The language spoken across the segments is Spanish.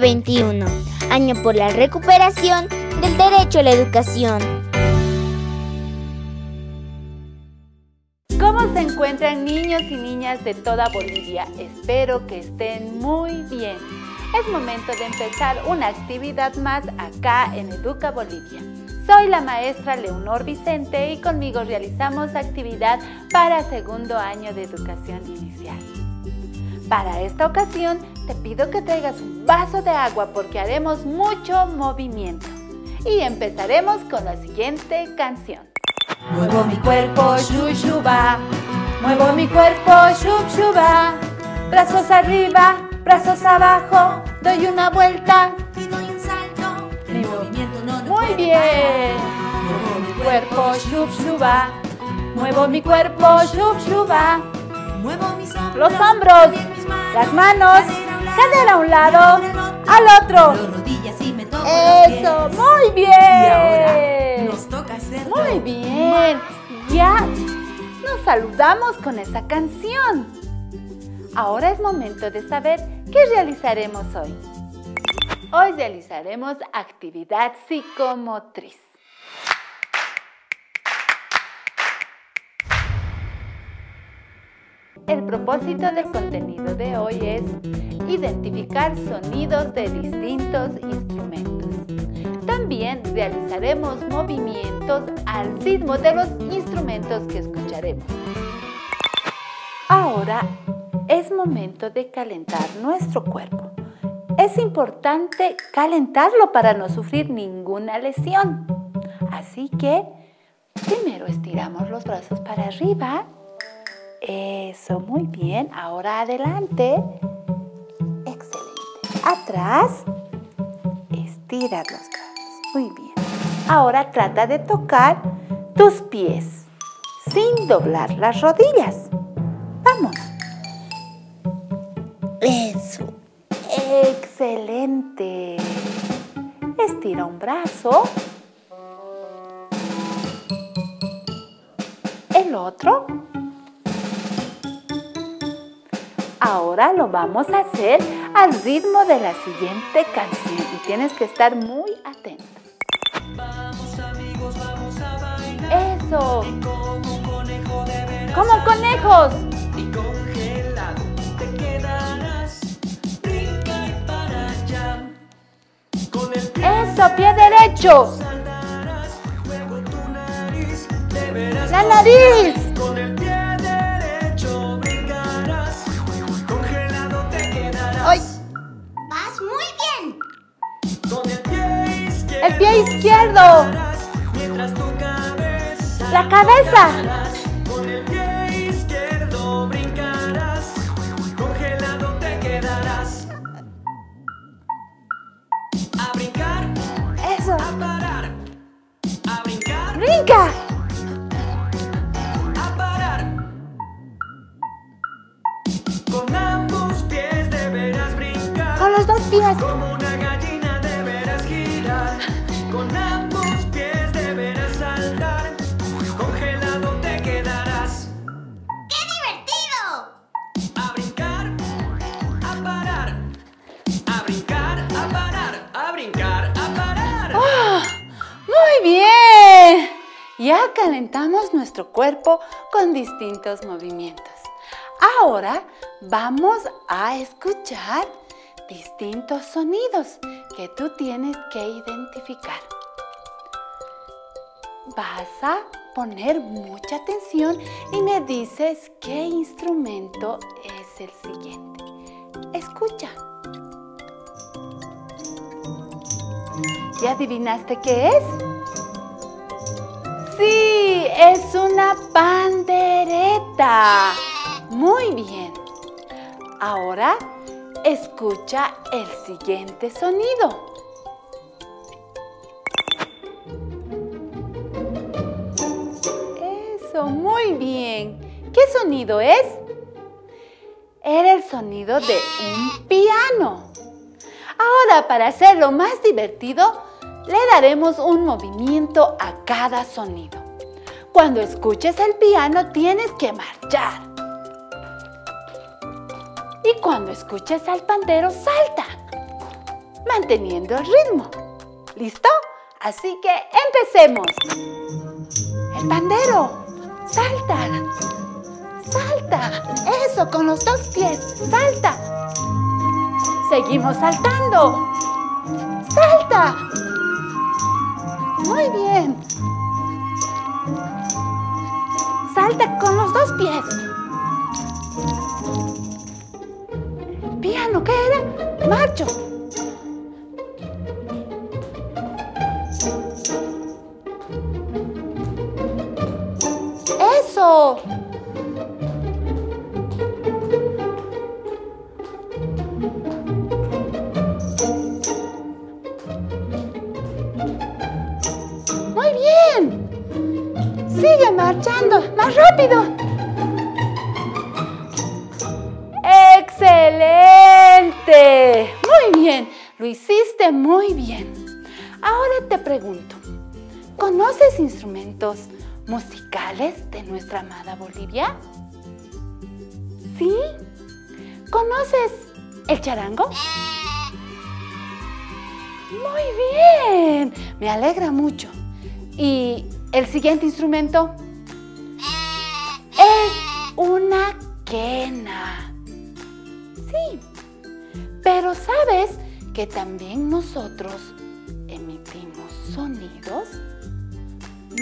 2021, año por la recuperación del derecho a la educación. ¿Cómo se encuentran niños y niñas de toda Bolivia? Espero que estén muy bien. Es momento de empezar una actividad más acá en Educa Bolivia. Soy la maestra Leonor Vicente y conmigo realizamos actividad para segundo año de educación inicial. Para esta ocasión te pido que traigas un vaso de agua porque haremos mucho movimiento. Y empezaremos con la siguiente canción. Muevo mi cuerpo, shu shuba. Muevo mi cuerpo, shub shuba. Brazos arriba, brazos abajo. Doy una vuelta y doy un salto. El movimiento no lo Muy bien. parar. Muevo mi cuerpo, shub shuba. Muevo mi cuerpo, shub Los hombros, las manos, cadera a un lado, al otro. Eso, muy bien. Y ahora nos toca hacer Muy bien. Ya nos saludamos con esta canción. Ahora es momento de saber qué realizaremos hoy. Hoy realizaremos actividad psicomotriz. El propósito del contenido de hoy es identificar sonidos de distintos instrumentos. También realizaremos movimientos al ritmo de los instrumentos que escucharemos. Ahora es momento de calentar nuestro cuerpo. Es importante calentarlo para no sufrir ninguna lesión. Así que primero estiramos los brazos para arriba. Eso, muy bien. Ahora adelante. Excelente. Atrás. Estira los brazos. Muy bien. Ahora trata de tocar tus pies sin doblar las rodillas. Vamos. Eso. Excelente. Estira un brazo. El otro. Ahora lo vamos a hacer al ritmo de la siguiente canción y tienes que estar muy atento. Eso. Como conejo de Como conejos. y congelado te quedarás. Brinca y para allá. Con el pie Eso, pie derecho. saltarás. Luego tu nariz. La nariz. Quedarás. A brincar, Eso. a parar, a brincar, Brinca. a parar. Con ambos pies deberás brincar, Con los dos pies. como una gallina deberás girar. Con ambos pies deberás saltar, congelado te quedarás. ¡Qué divertido! A brincar, a parar. A brincar, a parar. A brincar, a parar. Muy bien. Ya calentamos nuestro cuerpo con distintos movimientos. Ahora vamos a escuchar distintos sonidos que tú tienes que identificar. Vas a poner mucha atención y me dices qué instrumento es el siguiente. Escucha. ¿Ya adivinaste qué es? Sí, es una pandereta. Muy bien. Ahora escucha el siguiente sonido. Eso, muy bien. ¿Qué sonido es? Era el sonido de un piano. Ahora, para hacerlo más divertido, le daremos un movimiento a cada sonido. Cuando escuches el piano tienes que marchar. Y cuando escuches al pandero, salta. manteniendo el ritmo. ¿Listo? Así que empecemos. El pandero. Salta. Salta. Eso, con los dos pies. Salta. Seguimos saltando. Salta. Muy bien. Salta con los dos pies. Piano, ¿qué era? Marcho. Eso. Muy bien. Sigue marchando. Más rápido. Bien. Lo hiciste muy bien. Ahora te pregunto. ¿Conoces instrumentos musicales de nuestra amada Bolivia? ¿Sí? ¿Conoces el charango? Muy bien, me alegra mucho. ¿Y el siguiente instrumento? Es una quena. Sí, ¿sabes que también nosotros emitimos sonidos?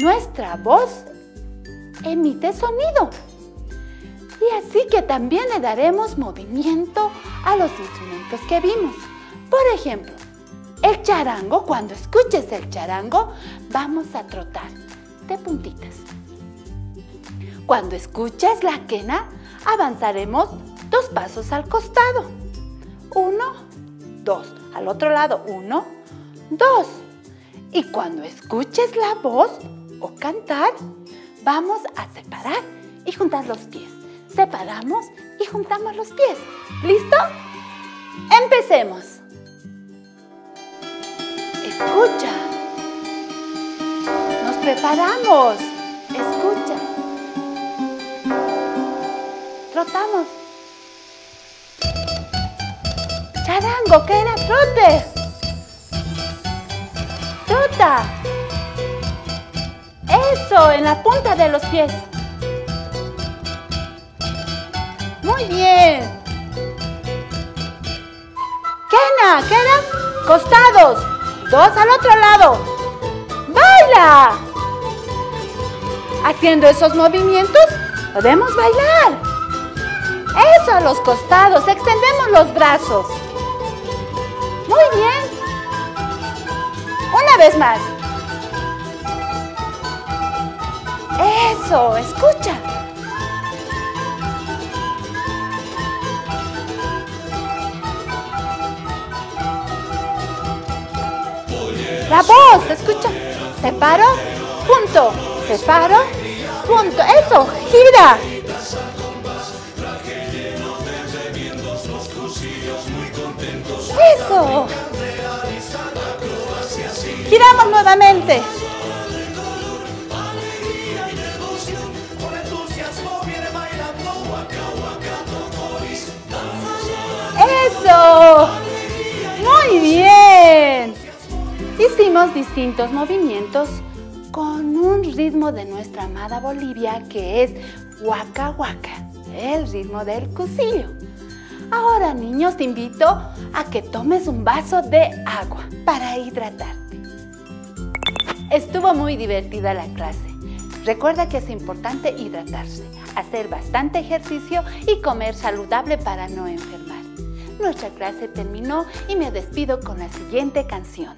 Nuestra voz emite sonido. Y así que también le daremos movimiento a los instrumentos que vimos. Por ejemplo, el charango, cuando escuches el charango, vamos a trotar de puntitas. Cuando escuches la quena, avanzaremos dos pasos al costado. Uno, dos. Al otro lado, uno, dos. Y cuando escuches la voz o cantar, vamos a separar y juntar los pies. Separamos y juntamos los pies. ¿Listo? Empecemos. Escucha. Nos preparamos. Escucha. Trotamos. Charango, ¿qué era? Trote. Trota. Eso, en la punta de los pies. Muy bien. Kena, ¿qué? Costados. Dos al otro lado. ¡Baila! Haciendo esos movimientos, podemos bailar. Eso a los costados. Extendemos los brazos. Muy bien. Una vez más. Eso, escucha. La voz, escucha. Separo, punto. Separo, punto. Eso, gira. Giramos nuevamente. Eso. Muy bien. Hicimos distintos movimientos con un ritmo de nuestra amada Bolivia que es Huaca, el ritmo del cusillo. Ahora, niños, te invito a que tomes un vaso de agua para hidratarte. Estuvo muy divertida la clase. Recuerda que es importante hidratarse, hacer bastante ejercicio y comer saludable para no enfermar. Nuestra clase terminó y me despido con la siguiente canción.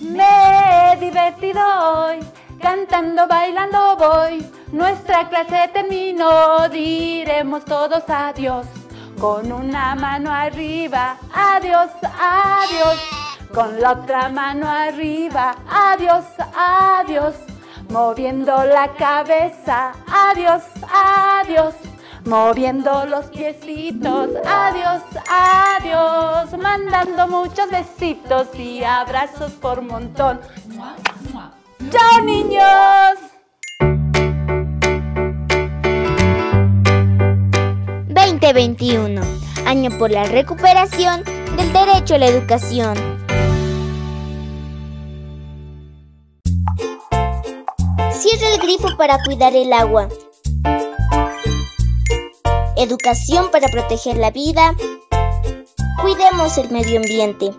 Me he divertido hoy, cantando, bailando voy. Nuestra clase terminó, diremos todos adiós. Con una mano arriba, adiós, adiós. Con la otra mano arriba, adiós, adiós. Moviendo la cabeza, adiós, adiós. Moviendo los piecitos, adiós, adiós. Mandando muchos besitos y abrazos por montón. ¡Chao, niños! 2021, año por la recuperación del derecho a la educación. Cierra el grifo para cuidar el agua. Educación para proteger la vida. Cuidemos el medio ambiente.